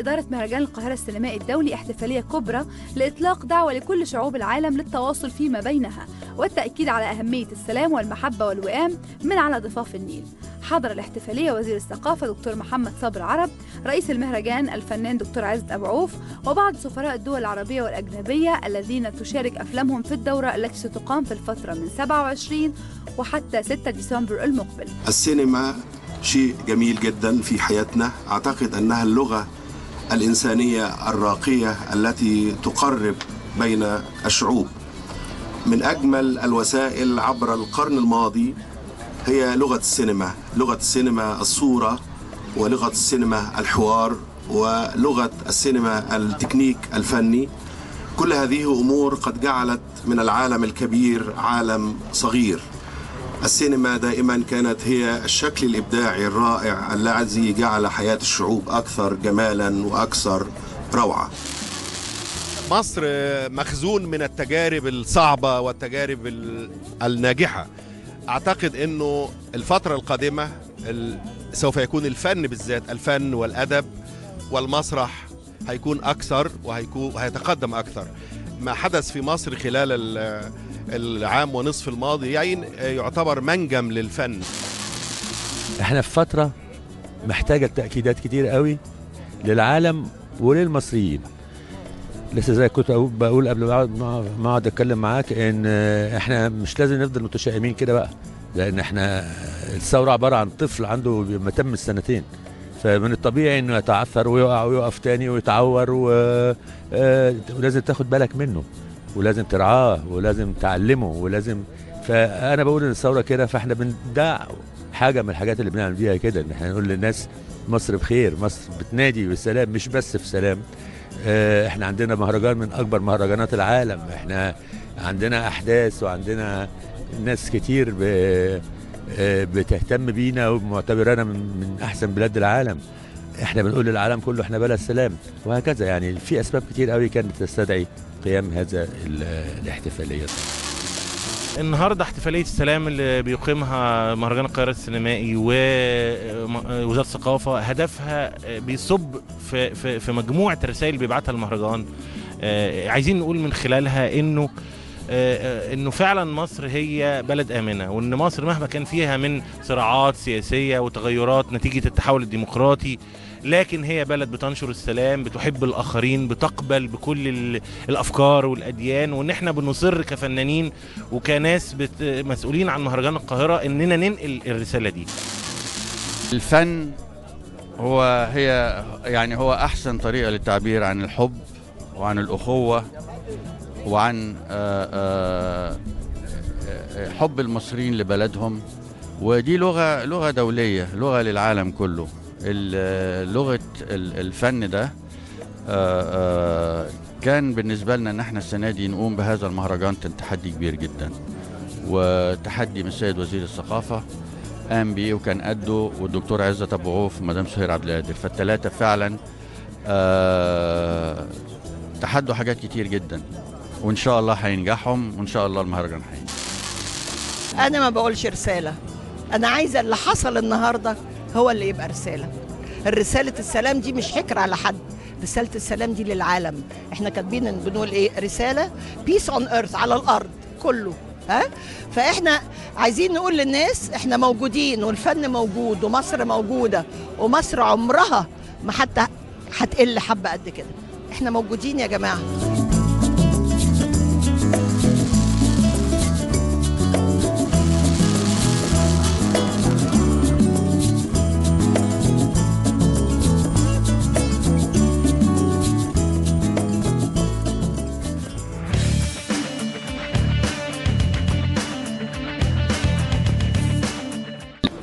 إدارة مهرجان القاهرة السينمائي الدولي احتفالية كبرى لإطلاق دعوة لكل شعوب العالم للتواصل فيما بينها والتأكيد على أهمية السلام والمحبة والوئام من على ضفاف النيل. حضر الاحتفالية وزير الثقافة دكتور محمد صبر عرب رئيس المهرجان الفنان دكتور عزت أبو عوف وبعض سفراء الدول العربية والأجنبية الذين تشارك أفلامهم في الدورة التي ستقام في الفترة من 27 وحتى 6 ديسمبر المقبل. السينما شيء جميل جدا في حياتنا. أعتقد أنها اللغة الإنسانية الراقية التي تقرب بين الشعوب. من أجمل الوسائل عبر القرن الماضي هي لغة السينما لغة السينما الصورة ولغة السينما الحوار ولغة السينما التكنيك الفني. كل هذه أمور قد جعلت من العالم الكبير عالم صغير. السينما دائما كانت هي الشكل الإبداعي الرائع الذي جعل حياة الشعوب أكثر جمالا وأكثر روعة. مصر مخزون من التجارب الصعبة والتجارب الناجحة. أعتقد إنه الفترة القادمة سوف يكون الفن بالذات الفن والأدب والمسرح هيكون أكثر وهيكون وهيتقدم أكثر. ما حدث في مصر خلال العام ونصف الماضي يعني يعتبر منجم للفن. إحنا في فترة محتاجة تأكيدات كتير قوي للعالم وللمصريين. لسه زي كنت بقول قبل ما اقعد أتكلم معاك إن إحنا مش لازم نفضل متشائمين كده بقى لأن إحنا الثورة عبارة عن طفل عنده ما تم السنتين. فمن الطبيعي إنه يتعثر ويقع ويقف تاني ويتعور ولازم تاخد بالك منه. ولازم ترعاه ولازم تعلمه ولازم فانا بقول إن الثورة كده فإحنا من ده حاجة من الحاجات اللي بنعمل بيها كده إن إحنا نقول للناس مصر بخير مصر بتنادي بالسلام مش بس في سلام. إحنا عندنا مهرجان من أكبر مهرجانات العالم إحنا عندنا أحداث وعندنا ناس كتير بتهتم بينا ومعتبرانا من أحسن بلاد العالم. إحنا بنقول للعالم كله إحنا بلد سلام وهكذا يعني. في أسباب كتير قوي كانت تستدعي قيام هذا الاحتفالية. النهارده احتفالية السلام اللي بيقيمها مهرجان القاهرة السينمائي ووزاره الثقافة هدفها بيصب في في, في مجموعة رسائل بيبعتها المهرجان. عايزين نقول من خلالها إنه إنه فعلا مصر هي بلد آمنة وإن مصر مهما كان فيها من صراعات سياسية وتغيرات نتيجة التحول الديمقراطي لكن هي بلد بتنشر السلام بتحب الآخرين بتقبل بكل الأفكار والأديان وإن إحنا بنصر كفنانين وكناس مسؤولين عن مهرجان القاهرة إننا ننقل الرسالة دي. الفن هو هي يعني هو أحسن طريقة للتعبير عن الحب وعن الأخوة. وعن حب المصريين لبلدهم. ودي لغة لغة دولية لغة للعالم كله. لغة الفن ده كان بالنسبة لنا ان إحنا السنة دي نقوم بهذا المهرجان. كان تحدي كبير جدا. وتحدي من السيد وزير الثقافة قام بيه وكان قده والدكتور عزت أبو عوف ومدام سهير عبد القادر. فالثلاثه فعلا تحدوا حاجات كتير جدا. وإن شاء الله هينجحهم وإن شاء الله المهرجان هينجح أنا ما بقولش رسالة. أنا عايزة اللي حصل النهارده هو اللي يبقى رسالة. الرساله السلام دي مش حكر على حد. رسالة السلام دي للعالم. إحنا كاتبين بنقول إيه؟ رسالة. peace on earth على الأرض كله. ها؟ فإحنا عايزين نقول للناس إحنا موجودين والفن موجود ومصر موجودة ومصر عمرها ما حتى هتقل حبة قد كده. إحنا موجودين يا جماعة.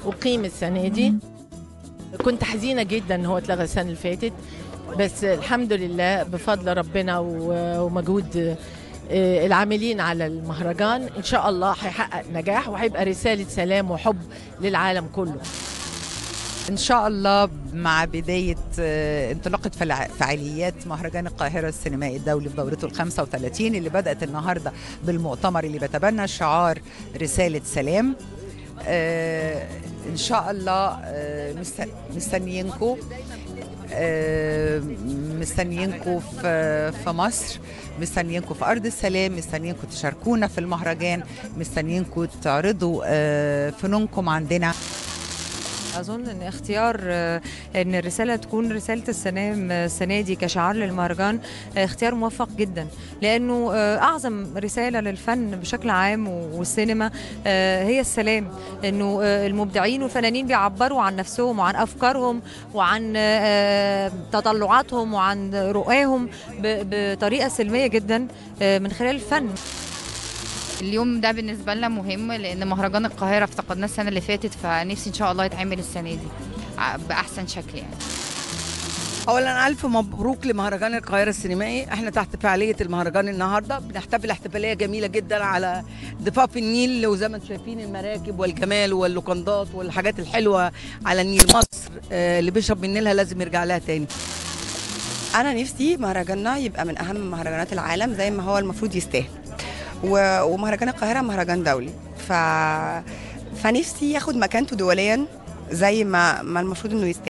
أقيم السنة دي. كنت حزينة جدا إن هو اتلغى السنة اللي فاتت بس الحمد لله بفضل ربنا ومجهود العاملين على المهرجان. إن شاء الله هيحقق نجاح وهيبقى رسالة سلام وحب للعالم كله. إن شاء الله مع بداية انطلاقة فعاليات مهرجان القاهرة السينمائي الدولي في دورته ال 35 اللي بدأت النهاردة بالمؤتمر اللي بيتبنى شعار رسالة سلام. آه إن شاء الله آه مستنيينكم آه، مستنيينكم في في مصر مستنيينكم في أرض السلام مستنيينكم تشاركونا في المهرجان مستنيينكم تعرضوا آه، فنونكم عندنا. أظن إن اختيار آه، إن الرسالة تكون رسالة السلام آه، السنة دي كشعار للمهرجان آه، اختيار موفق جدا. لأنه آه، أعظم رسالة للفن بشكل عام والسينما هي السلام. إنه المبدعين والفنانين بيعبروا عن نفسهم وعن أفكارهم وعن تطلعاتهم وعن رؤاهم بطريقة سلمية جدا من خلال الفن. اليوم ده بالنسبة لنا مهم لأن مهرجان القاهرة افتقدناه السنة اللي فاتت فنفسي إن شاء الله يتعمل السنة دي بأحسن شكل يعني. اولا ألف مبروك لمهرجان القاهرة السينمائي. إحنا تحت فعالية المهرجان النهارده. بنحتفل احتفالية جميلة جدا على ضفاف النيل وزي ما أنتم شايفين المراكب والجمال واللوكندات والحاجات الحلوة على النيل مصر آه، اللي بيشرب من نيلها لازم يرجع لها تاني. أنا نفسي مهرجاننا يبقى من أهم مهرجانات العالم زي ما هو المفروض يستاهل. ومهرجان القاهرة مهرجان دولي. ف فنفسي ياخد مكانته دوليا زي ما ما المفروض إنه يستاهل